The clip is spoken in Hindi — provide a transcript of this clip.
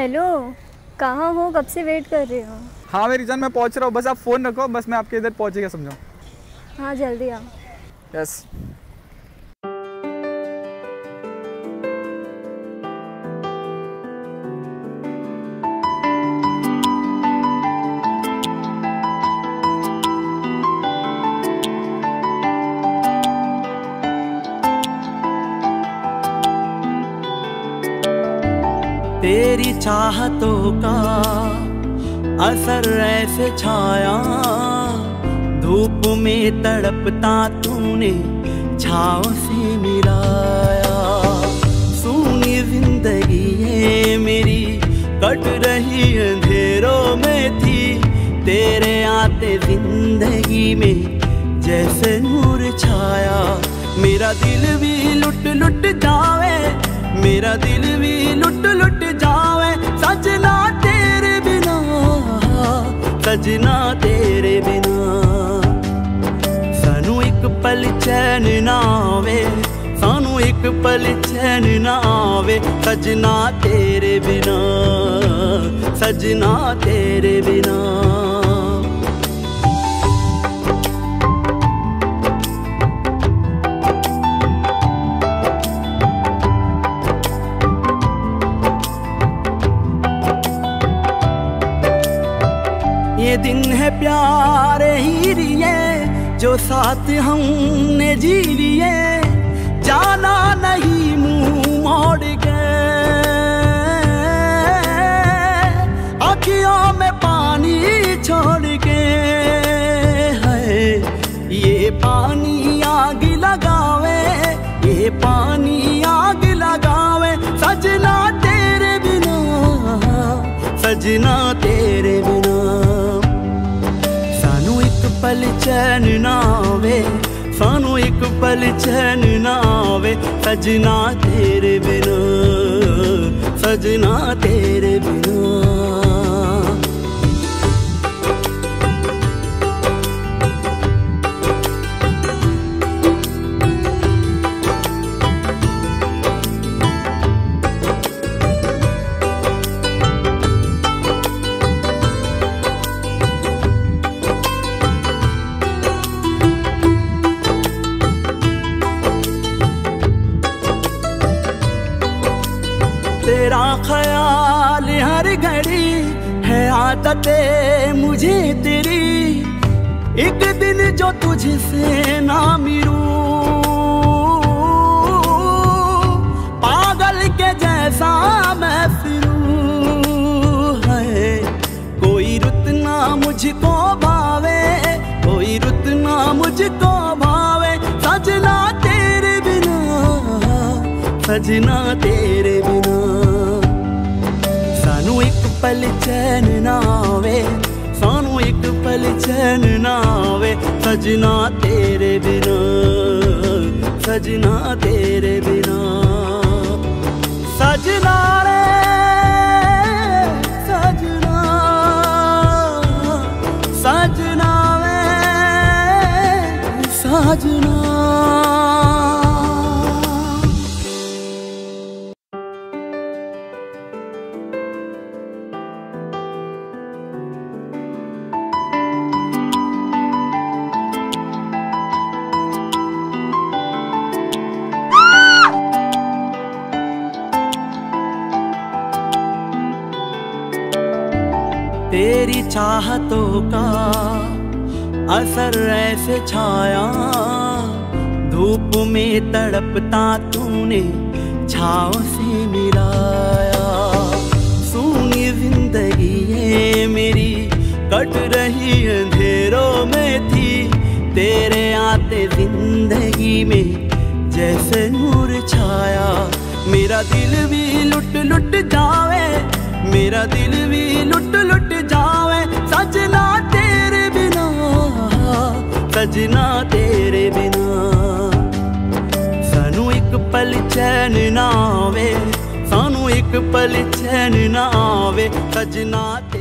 हेलो कहाँ हो? कब से वेट कर रहे हो? हाँ मेरी जान मैं पहुँच रहा हूँ। बस आप फ़ोन रखो। बस मैं आपके इधर पहुँचेगा समझो। हाँ जल्दी आओ। यस तेरी चाहतों का असर ऐसे छाया। धूप में तड़पता तूने छाव से मिलाया। सुनी ज़िंदगी है मेरी, कट रही अंधेरों में थी। तेरे आते ज़िंदगी में जैसे नूर छाया। मेरा दिल भी लुट लुट जावे मेरा दिल भी लुट लुट जावे सजना तेरे बिना सजना तेरे बिना सानू एक पल चैन ना आवे सानू एक पल चैन ना आवे सजना तेरे बिना सजना तेरे बिना दिन है प्यारे ही लिए जो साथ हमने जी लिए। जाना नहीं मुँह मोड़ के। अखियों में पानी छोड़ के है। ये पानी आग लगावे, ये पानी आग लगावे। सजना तेरे बिना, सजना तेरे बिना। सानू एक पल चैन ना आवे सानू एक पल चैन ना आवे सजना तेरे बिना सजना तेरे ख्याल हर घड़ी है आदतें मुझे तेरी। एक दिन जो तुझसे ना मिलूं। पागल के जैसा मैं फिरूं। है कोई रुत ना मुझको भावे, कोई रुत ना मुझको भावे। सजना तेरे बिना, सजना तेरे बिना सानू एक पल चैन ना आवे सानू एक पल चैन ना आवे सजना तेरे बिना सजना तेरे बिना सजना रे सजना तेरी चाहतों का असर ऐसे छाया। धूप में तड़पता तूने छाव से मिलाया। सुनी ज़िंदगी है मेरी, कट रही अंधेरों में थी। तेरे आते ज़िंदगी में जैसे नूर छाया। मेरा दिल भी लुट लुट जावे मेरा दिल भी लुट लुट जावे सजना तेरे बिना सजना तेरे बिना सानू एक पल चैन ना आवे सानू एक पल चैन ना आवे सजना तेरे